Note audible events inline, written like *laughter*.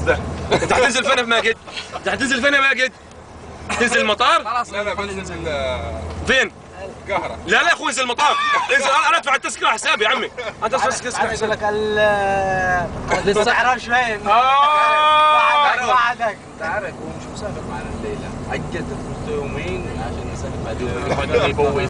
ده أنت هتنزل فين يا ماجد؟ أنت هتنزل فين يا ماجد؟ تنزل المطار؟ خلاص لا لا بنزل آه، فين؟ القاهرة لا لا يا أخوي انزل المطار. انزل أنا أدفع التذكرة حسابي يا عمي. انت أدفع التذكرة حسابي. لك ال آه، السعر آه. شوية آه. بعدك أنت عارف هو مش مسافر معنا الليلة. عجل. يومين عشان نسافر بعد يومين بعدين *laughs*